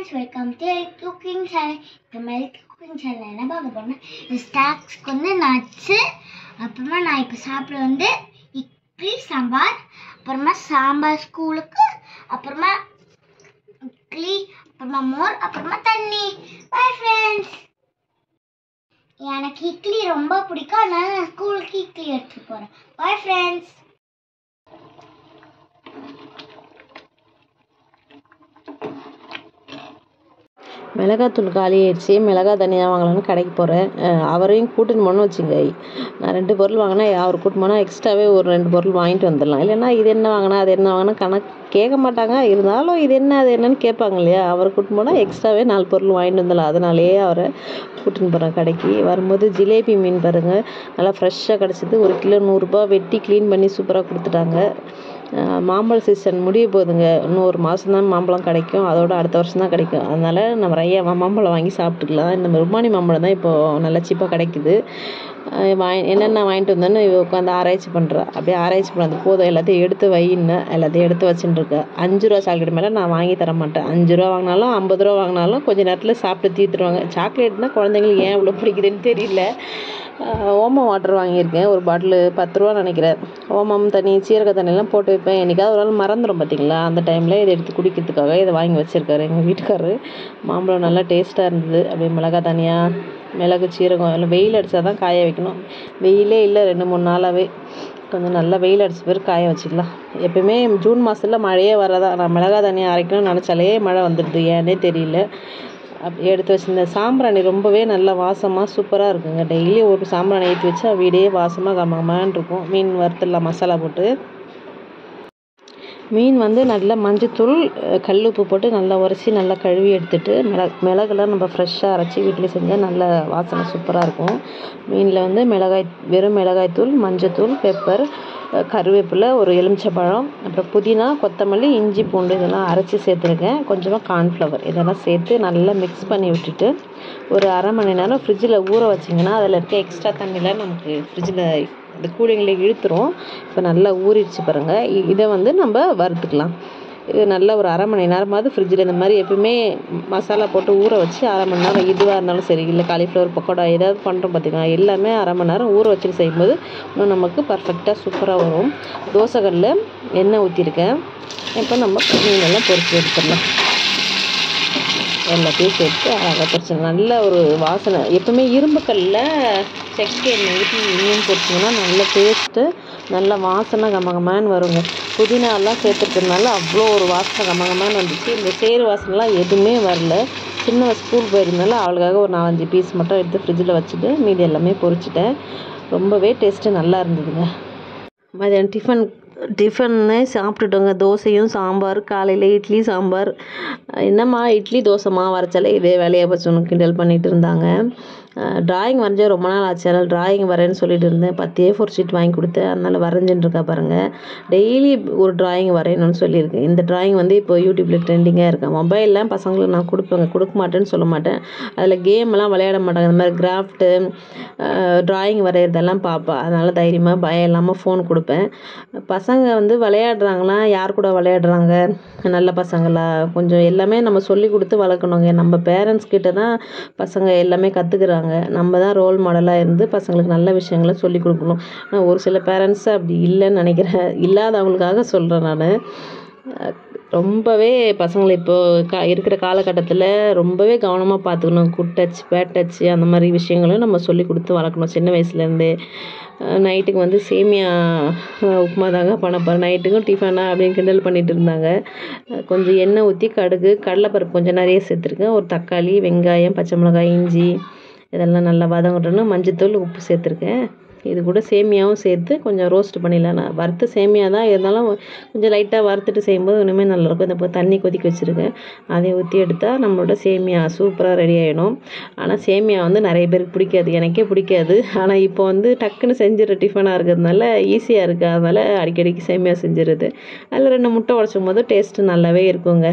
Friends welcome to cooking channel இந்த மாதிரி cooking channel என்ன பார்க்க போறேன்னா இந்த ஸ்நாக்ஸ்க்கு வந்து நட்ஸு அப்புறமா நான் இப்போ சாப்பிட வந்து இட்லி சாம்பார் அப்புறமா சாம்பார் ஸ்கூலுக்கு அப்புறமா இட்லி அப்புறமா மோர் அப்புறமா தண்ணி. பாய் ஃப்ரெண்ட்ஸ் எனக்கு இட்லி ரொம்ப பிடிக்கும். அதனால நான் ஸ்கூலுக்கு இட்லி எடுத்துட்டு போகிறேன் பாய் ஃப்ரெண்ட்ஸ் மிளகாத்தூள் காலி ஆயிடுச்சு. மிளகா தனியாக வாங்கலாம்னு கடைக்கு போகிறேன் அவரையும் கூட்டின்னு போனோம்னு வச்சுங்க. நான் ரெண்டு பொருள் வாங்கினா அவர் கூட்டின்னு போனால் எக்ஸ்ட்ராவே ஒரு ரெண்டு பொருள் வாங்கிட்டு வந்துடலாம். இல்லைன்னா இது என்ன வாங்கினா அது என்ன வாங்கினா கணக்கு கேட்க மாட்டாங்க. இருந்தாலும் இது என்ன அது என்னன்னு கேட்பாங்க இல்லையா? அவரை கூட்டின்னு போனால் எக்ஸ்ட்ராவே நாலு பொருள் வாங்கிட்டு வந்துடலாம். அதனாலேயே அவரை கூட்டின்னு போகிறேன் கடைக்கு. வரும்போது ஜிலேபி மீன் பாருங்கள் நல்லா ஃப்ரெஷ்ஷாக கிடச்சிது. ஒரு கிலோ நூறுரூபா வெட்டி க்ளீன் பண்ணி சூப்பராக கொடுத்துட்டாங்க. மாம்பழ சீசன் முடிய போகுதுங்க. இன்னும் ஒரு மாதம் தான் மாம்பழம் கிடைக்கும். அதோட அடுத்த வருஷம் தான் கிடைக்கும். அதனால் நம்ம நிறைய மாம்பழம் வாங்கி சாப்பிட்டுக்கலாம். இந்த ருமானி மாம்பழம் தான் இப்போது நல்லா சீப்பாக கிடைக்குது. வாங்கி என்னென்ன வாங்கிட்டு வந்தோன்னு இவ உட்காந்து ஆராய்ச்சி பண்ணுறா அப்படியே ஆராய்ச்சி பண்ணது போதும் எல்லாத்தையும் எடுத்து வைன்னு எல்லாத்தையும் எடுத்து வச்சுட்டுருக்கேன் அஞ்சு ரூபா சாக்லேட் மேலே நான் வாங்கி தர மாட்டேன். அஞ்சு ரூபா வாங்கினாலும் ஐம்பது ரூபா வாங்கினாலும் கொஞ்சம் நேரத்தில் சாப்பிட்டு தீர்த்துருவாங்க. சாக்லேட்னா குழந்தைங்களுக்கு ஏன் இவ்வளோ பிடிக்குதுன்னு தெரியல. ஓமம் வாட்டர் வாங்கியிருக்கேன். ஒரு பாட்டிலு பத்து ரூபா நினைக்கிறேன். ஓமம் தண்ணி சீரக தண்ணிலாம் போட்டு வைப்பேன். என்றைக்காவது ஒரு நாள் மறந்துடும் பார்த்தீங்களா அந்த டைமில் இதை எடுத்து குடிக்கிறதுக்காக இதை வாங்கி வச்சுருக்காரு. எங்கள் வீட்டுக்காரரு. மாம்பழம் நல்லா டேஸ்ட்டாக இருந்தது. அப்படியே மிளகா தனியாக மிளகு சீரகம் எல்லாம் வெயில் அடித்தா தான் காய வைக்கணும். வெயிலே இல்லை ரெண்டு மூணு நாளாகவே கொஞ்சம் நல்லா வெயில் அடிச்ச பிறகு காய வச்சுக்கலாம். எப்பயுமே ஜூன் மாதத்துல மழையே வரதான் நான் மிளகா தண்ணியை அரைக்கணும்னு நினச்சாலே மழை வந்துடுது. ஏன்னே தெரியல. அப் எடுத்து வச்சிருந்த சாம்பிராணி ரொம்பவே நல்ல வாசமாக சூப்பராக இருக்குங்க. டெய்லி ஒரு சாம்பிராணி ஏற்றி வச்சா வீடே வாசமாக கமகமான்னு இருக்கும். மீன் வறுத்துடலாம் மசாலா போட்டு. மீன் வந்து நல்லா மஞ்சத்தூள் கல் உப்பு போட்டு நல்லா உரைச்சி நல்லா கழுவி எடுத்துட்டு மிளகு மிளகுலாம் நம்ம ஃப்ரெஷ்ஷாக அரைச்சி வீட்டில் செஞ்சால் நல்ல வாசனை சூப்பராக இருக்கும். மீனில் வந்து மிளகாய் வெறும் மிளகாய்த்தூள் மஞ்சத்தூள் பெப்பர் கருவேப்பிலை ஒரு எலுமிச்சப்பழம் அப்புறம் புதினா கொத்தமல்லி இஞ்சி பூண்டு இதெல்லாம் அரைச்சி சேர்த்துருக்கேன். கொஞ்சமாக கார்ன்ஃப்ளவர் இதெல்லாம் சேர்த்து நல்லா மிக்ஸ் பண்ணி விட்டுட்டு ஒரு அரை மணி நேரம் ஃப்ரிட்ஜில் ஊற வச்சிங்கன்னா அதில் இருக்க எக்ஸ்ட்ரா தண்ணிலாம் நமக்கு ஃப்ரிட்ஜில் இந்த கூலிங்கில் இழுத்துரும். இப்போ நல்லா ஊறிடுச்சு பாருங்கள் இ- இதை வந்து நம்ம வறுத்துக்கலாம். நல்லா ஒரு அரை மணி நேரமாவது ஃப்ரிட்ஜில் இந்த மாதிரி எப்பயுமே மசாலா போட்டு ஊற வச்சு அரை மணி நேரம் இதுவாக இருந்தாலும் சரி இல்லை காலிஃப்ளவர் பக்கோடா ஏதாவது பண்ணுறோம் பார்த்திங்கன்னா எல்லாமே அரை மணி நேரம் ஊற வச்சுட்டு செய்யும்போது இன்னும் நமக்கு பர்ஃபெக்டாக சூப்பராக வரும். தோசைகளில் எண்ணெய் ஊற்றிருக்கேன் இப்போ நம்ம மீனெல்லாம் பொறிச்சு எடுத்துடலாம். எல்லாத்தையும் சேர்த்து அழகாக பொரிச்சு நல்ல ஒரு வாசனை. எப்பவுமே இரும்புக்கல்லில் செக்கு எண்ணெய் ஊற்றி மீன் பொரிச்சிங்கன்னா நல்ல டேஸ்ட்டு நல்ல வாசனை கமகமான்னு வருங்க. புதினாலாம் சேர்த்துருக்கறதுனால அவ்வளோ ஒரு வாசனை கமகமான்னு வந்துச்சு. இந்த சேறு வாசனைலாம் எதுவுமே வரல. சின்ன ஸ்கூல் போயிருந்தனால அவளுக்காக ஒரு நாலஞ்சு பீஸ் மட்டும் எடுத்து ஃப்ரிட்ஜில் வச்சுட்டு மீதி எல்லாமே பொரிச்சிட்டேன். ரொம்பவே டேஸ்ட்டு நல்லா இருந்ததுங்க. மதியானம் டிஃபன் டிஃபன்னு சாப்பிட்டுட்டோங்க. தோசையும் சாம்பார் காலையில் இட்லி சாம்பார். என்னம்மா இட்லி தோசைமா வரைச்சாலே இதே வேலையை பச்சோன்னு கிண்டல் பண்ணிகிட்டு இருந்தாங்க. ட்ராயிங் வரைஞ்சே ரொம்ப நாள் ஆச்சு. அதனால் ட்ராயிங் வரேன்னு சொல்லிட்டு இருந்தேன். பத்து ஏ ஃபோர் ஷீட் வாங்கி கொடுத்தேன். அதனால் வரைஞ்சின்னு இருக்கா பாருங்கள் டெய்லி ஒரு ட்ராயிங் வரையணும்னு சொல்லியிருக்கேன் இந்த ட்ராயிங் வந்து இப்போ யூடியூப்பில் ட்ரெண்டிங்காக இருக்கேன் மொபைல்லாம் பசங்களுக்கு நான் கொடுப்பேங்க. கொடுக்க மாட்டேன்னு சொல்ல மாட்டேன். அதில் கேம்லாம் விளையாட மாட்டாங்க. இந்த மாதிரி கிராஃப்ட்டு ட்ராயிங் வரைகிறதெல்லாம் பார்ப்பேன் அதனால் தைரியமாக பயம் இல்லாமல் ஃபோன் கொடுப்பேன். பசங்க வந்து விளையாடுறாங்களா யார் கூட விளையாடுறாங்க? நல்ல பசங்களா? கொஞ்சம் எல்லாமே நம்ம சொல்லி கொடுத்து வளர்க்கணுங்க. நம்ம பேரண்ட்ஸ் கிட்ட தான் பசங்க எல்லாமே கற்றுக்குறாங்க நம்ம தான் ரோல் மாடலாக இருந்து பசங்களுக்கு நல்ல விஷயங்களை சொல்லி கொடுக்கணும். ஆனால் ஒரு சில பேரண்ட்ஸ் அப்படி இல்லைன்னு நினைக்கிறேன். இல்லாதவங்களுக்காக சொல்கிறேன் நான். ரொம்பவே பசங்களை இப்போது கா இருக்கிற காலகட்டத்தில் ரொம்பவே கவனமாக பார்த்துக்கணும். குட் டச் பேட் டச் அந்த மாதிரி விஷயங்களும் நம்ம சொல்லி கொடுத்து வளர்க்கணும். சின்ன வயசுலேருந்தே நைட்டுக்கு வந்து சேமியா உப்புமா தாங்க பண்ண போகிறேன் நைட்டுக்கும் டிஃபனா அப்படின்னு கிண்டல் பண்ணிட்டு இருந்தாங்க. கொஞ்சம் எண்ணெய் ஊற்றி கடுகு கடலைப்பருப்பு கொஞ்சம் நிறைய சேர்த்துருக்கேன். ஒரு தக்காளி வெங்காயம் பச்சை மிளகாய் இஞ்சி இதெல்லாம் நல்லா வதங்கட்டணும் மஞ்சத்தூள் உப்பு சேர்த்துருக்கேன். இது கூட சேமியாவும் சேர்த்து கொஞ்சம் ரோஸ்ட் பண்ணிடலாம். நான் வறுத்த சேமியா தான் இருந்தாலும் கொஞ்சம் லைட்டாக வறுத்துட்டு செய்யும்போது இன்னுமே நல்லாயிருக்கும். இந்த இப்போ தண்ணி கொதிக்க வச்சுருக்கேன். அதை ஊற்றி எடுத்தால் நம்மளோட சேமியா சூப்பராக ரெடி ஆகிடும் ஆனால் சேமியா வந்து நிறைய பேருக்கு பிடிக்காது. எனக்கே பிடிக்காது. ஆனால் இப்போ வந்து டக்குன்னு செஞ்சிட டிஃபனாக இருக்கிறதுனால ஈஸியாக இருக்குது அதனால் அடிக்கடிக்கு சேமியா செஞ்சிடுறது. அதில் ரெண்டு முட்டை உடச்சும் போது டேஸ்ட்டு நல்லாவே இருக்குங்க.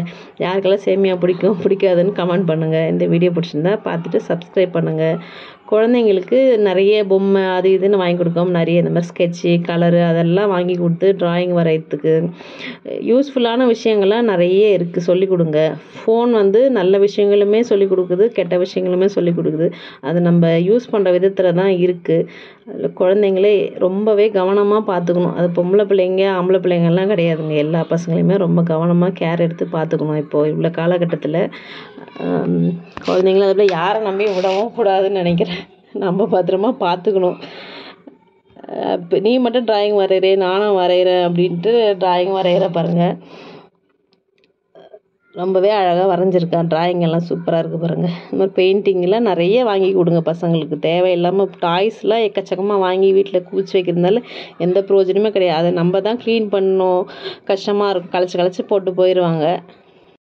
யாருக்கெல்லாம் சேமியா பிடிக்கும் பிடிக்காதுன்னு கமெண்ட் பண்ணுங்கள் இந்த வீடியோ பிடிச்சிருந்தா பார்த்துட்டு சப்ஸ்கிரைப் பண்ணுங்கள் குழந்தைங்களுக்கு நிறைய பொம்மை அது இதுன்னு வாங்கி கொடுக்காம நிறைய இந்த மாதிரி ஸ்கெட்சு கலரு அதெல்லாம் வாங்கி கொடுத்து ட்ராயிங் வரைகிறதுக்கு யூஸ்ஃபுல்லான விஷயங்கள்லாம் நிறைய இருக்குது சொல்லிக் கொடுங்க. ஃபோன் வந்து நல்ல விஷயங்களுமே சொல்லிக் கொடுக்குது கெட்ட விஷயங்களுமே சொல்லிக் கொடுக்குது. அது நம்ம யூஸ் பண்ணுற விதத்தில் தான் இருக்குது அதில் குழந்தைங்களே ரொம்பவே கவனமாக பார்த்துக்கணும். அது பொம்பளை பிள்ளைங்க ஆம்பளை பிள்ளைங்கள்லாம் கிடையாதுங்க. எல்லா பசங்களையுமே ரொம்ப கவனமாக கேர் எடுத்து பார்த்துக்கணும். இப்போது இவ்வளோ காலகட்டத்தில் குழந்தைங்கள அதில் யாரை நம்பி விடவும் கூடாதுன்னு நினைக்கிறேன். நம்ம பத்திரமா பார்த்துக்கணும். இப்போ நீ மட்டும் டிராயிங் வரைகிறே நானும் வரைகிறேன் அப்படின்ட்டு டிராயிங் வரைகிற பாருங்கள் ரொம்பவே அழகாக வரைஞ்சிருக்கான். டிராயிங் எல்லாம் சூப்பராக இருக்குது பாருங்கள் இந்த மாதிரி பெயிண்டிங்லாம் நிறைய வாங்கி கொடுங்க பசங்களுக்கு. தேவையில்லாமல் டாய்ஸ்லாம் எக்கச்சக்கமாக வாங்கி வீட்டில் குவிச்சு வைக்கிறதுனால எந்த பிரயோஜனமே கிடையாது. அதை நம்ம தான் க்ளீன் பண்ணணும். கஷ்டமாக இருக்கும். கழிச்சு கழிச்சு போட்டு போயிடுவாங்க